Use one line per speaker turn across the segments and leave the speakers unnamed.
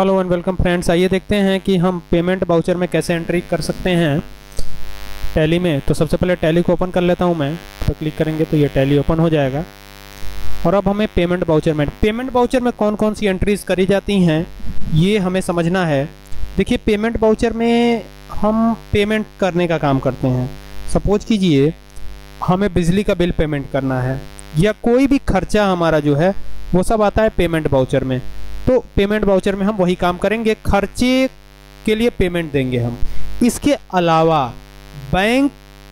Hello and welcome friends, आइए देखते हैं कि हम पेमेंट बाउचर में कैसे एंट्री कर सकते हैं। टैली में तो सबसे पहले टैली को ओपन कर लेता हूँ मैं। तो क्लिक करेंगे तो ये टैली ओपन हो जाएगा। और अब हमें पेमेंट बाउचर में, पेमेंट बाउचर में कौन कौन सी एंट्रीज करी जाती हैं, ये हमें समझना है। देखिए, पेमेंट बाउचर में हम पेमेंट करने का काम करते हैं। सपोज़ कीजिए, हमें बिजली का बिल पेमेंट करना है, या कोई भी खर्चा हमारा जो है, वो सब आता है पेमेंट बाउचर में। तो पेमेंट बाउचर में हम वही काम करेंगे। खर्चे के लिए पेमेंट देंगे हम। इसके अलावा बैंक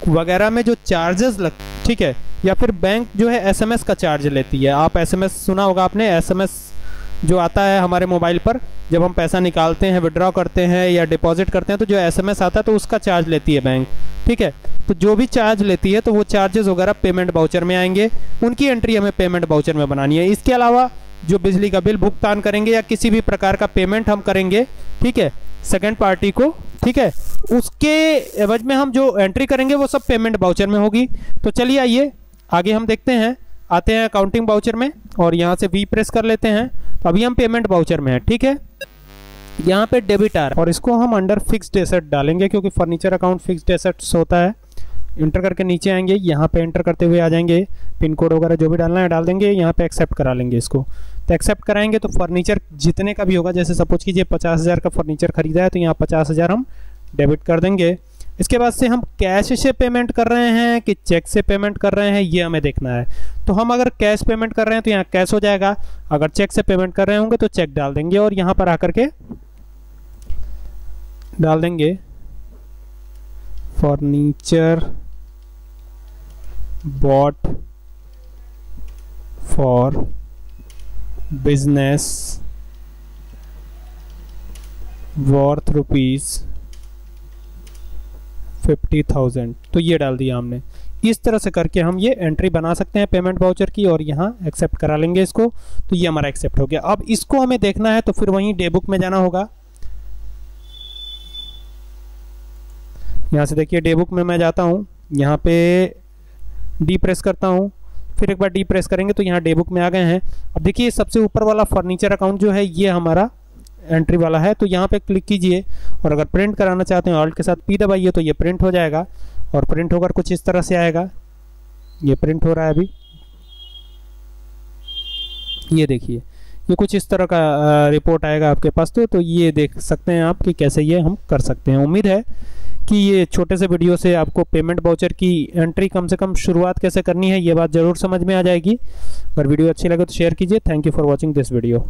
वगैरह में जो चार्जेस लग, ठीक है, या फिर बैंक जो है एसएमएस का चार्ज लेती है। आप एसएमएस सुना होगा आपने एसएमएस जो आता है हमारे मोबाइल पर, जब हम पैसा निकालते हैं विड्रॉ करते हैं या डिपॉजिट करते हैं तो जो एसएमएस आता है तो उसका चार्ज लेती है बैंक ठीक है। तो जो भी चार्ज लेती है तो वो चार्जेस वगैरह पेमेंट बाउचर में आएँगे। उनकी एंट्री हमें पेमेंट बाउचर में बनानी है। इसके अलावा जो बिजली का बिल भुगतान करेंगे या किसी भी प्रकार का पेमेंट हम करेंगे, ठीक है? सेकेंड पार्टी को, ठीक है? उसके एवज में हम जो एंट्री करेंगे वो सब पेमेंट बाउचर में होगी। तो चलिए आइए, आगे हम देखते हैं। आते हैं अकाउंटिंग बाउचर में और यहाँ से वी प्रेस कर लेते हैं। तो अभी हम पेमेंट बाउचर में हैं, ठीक है? यहाँ पे डेबिट आ रहा है और इसको हम अंडर फिक्स्ड एसेट डालेंगे क्योंकि फर्नीचर अकाउंट फिक्स्ड एसेट्स होता है। इंटर करके नीचे आएँगे, यहाँ पे एंटर करते हुए आ जाएँगे। पिन कोड वगैरह जो भी डालना है, डाल देंगे, यहाँ पे एक्सेप्ट करा लेंगे इसको। तो एक्सेप्ट कराएँगे तो फर्नीचर जितने का भी होगा, जैसे सपोज़ कीजिए पचास हज़ार का फर्नीचर खरीदा है तो यहाँ पचास हज़ार हम डेबिट कर देंगे। इसके बाद से हम कैश से पेमेंट कर रहे हैं कि चेक से पेमेंट कर रहे हैं, ये हमें देखना है। तो हम अगर कैश पेमेंट कर रहे हैं तो यहाँ कैश हो जाएगा। अगर चेक से पेमेंट कर रहे होंगे तो चेक डाल देंगे और यहाँ पर आकर के डाल देंगे। Furniture bought for business worth rupees fifty thousand तो ये डाल दिया हमने। इस तरह से करके हम ये एंट्री बना सकते हैं पेमेंट वाउचर की और यहाँ एक्सेप्ट करा लेंगे इसको। तो ये हमारा एक्सेप्ट हो गया। अब इसको हमें देखना है तो फिर वहीं डे बुक में जाना होगा। यहाँ से देखिए डे बुक में मैं जाता हूँ। यहाँ पे डी प्रेस करता हूँ। फिर एक बार डी प्रेस करेंगे तो यहाँ डे बुक में आ गए हैं। अब देखिए सबसे ऊपर वाला फर्नीचर अकाउंट जो है, ये हमारा एंट्री वाला है। तो यहाँ पे क्लिक कीजिए और अगर प्रिंट कराना चाहते हैं ऑल्ट के साथ पी दबाइए तो ये प्रिंट हो जाएगा और प्रिंट होकर कुछ इस तरह से आएगा। ये प्रिंट हो रहा है अभी। ये देखिए, ये कुछ इस तरह का रिपोर्ट आएगा आपके पास तो तो ये देख सकते हैं आप कि कैसे ये हम कर सकते हैं। उम्मीद है कि ये छोटे से वीडियो से आपको पेमेंट बाउचर की एंट्री कम से कम शुरुआत कैसे करनी है, ये बात ज़रूर समझ में आ जाएगी। अगर वीडियो अच्छी लगे तो शेयर कीजिए। Thank you for watching this video